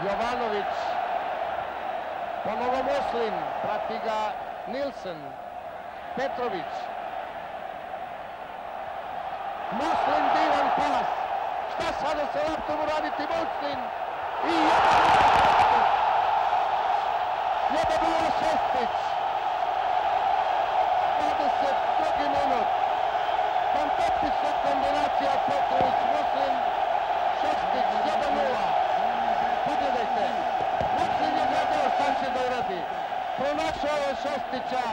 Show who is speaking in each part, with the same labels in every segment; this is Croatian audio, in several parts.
Speaker 1: Jovanović. Ponovo Muslin. Prati ga Nilsen. Petrović. Muslin divan pas. Šta sada sa loptom uraditi Muslin? I jedan nula Šestić. Pronašao je Šestića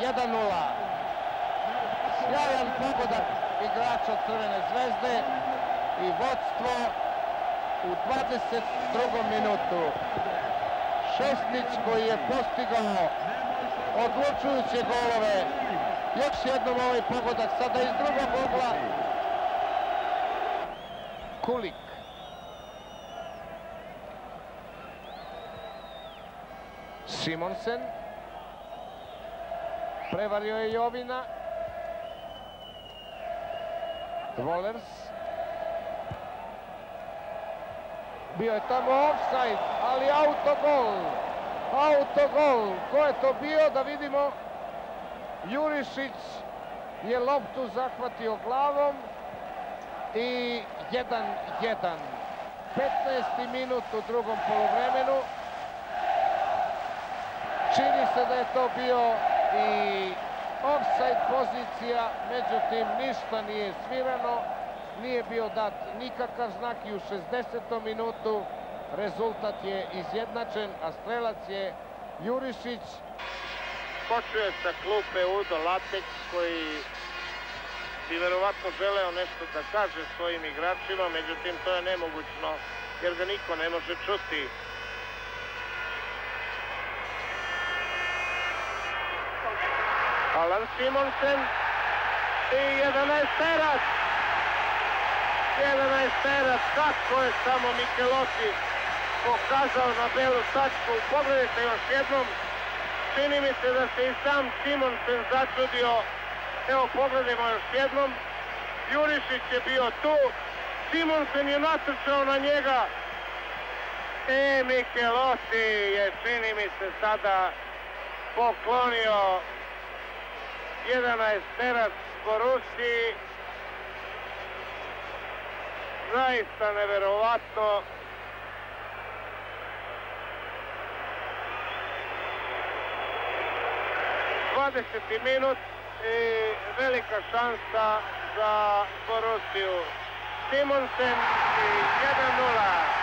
Speaker 1: 1-0. Sjajan pogodak igrača Crvene zvezde i vodstvo u 22. minutu. Šestić koji je postigao odlučujuće golove. Još jednom ovaj pogodak sada iz drugog ugla. Kulik. Simonsen. Prevario je Jovina. Volers. Bio je tamo offside, ali autogol. Autogol. Ko je to bio? Da vidimo. Jurišić je loptu zahvatio glavom i 1-1. 15. minut u drugom polovremenu. Čini se da je to bio i offside pozicija, međutim ništa nije svirano, nije bio dat nikakav znak i u 60. minutu rezultat je izjednačen, a strelac je Jurišić.
Speaker 2: Počuje sa klupe Udo Lateć koji bi verovatno želeo nešto da kaže svojim igračima, međutim to je nemogućno jer ga niko ne može čuti. Alan Simonsen i 11 terac. 11 terac, kako je samo Mikelotti pokazao na belu tačku. Pogledajte još jednom, čini mi se da se i sam Simonsen začudio. Evo pogledajmo još jednom, Jurišić je bio tu, Simonsen je natrčao na njega. E, Mikelotti je, čini mi se, sada poklonio 11 terac Borusi. Zaista neverovatno. Dvadeseti minut i velika šansa za Borusiju. Simonsen i 1-0.